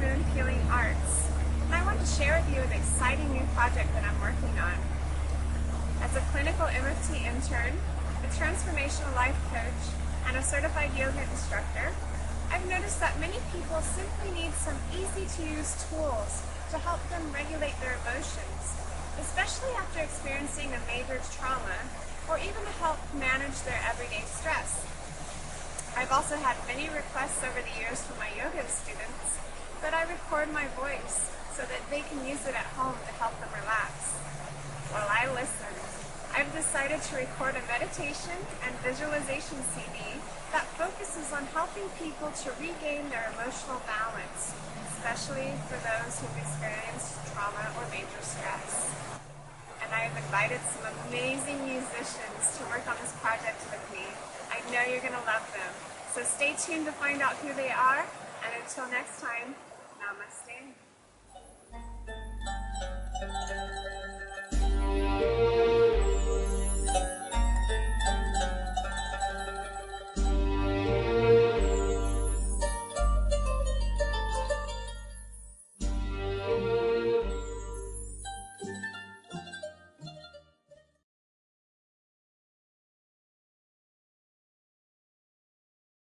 Moon Healing Arts, and I want to share with you an exciting new project that I'm working on. As a clinical MFT intern, a transformational life coach, and a certified yoga instructor, I've noticed that many people simply need some easy to use tools to help them regulate their emotions, especially after experiencing a major trauma or even to help manage their everyday stress. I've also had many requests over the years from my yoga students record my voice so that they can use it at home to help them relax. While I listen, I've decided to record a meditation and visualization CD that focuses on helping people to regain their emotional balance, especially for those who've experienced trauma or major stress. And I have invited some amazing musicians to work on this project with me. I know you're going to love them. So stay tuned to find out who they are. And until next time, namaste.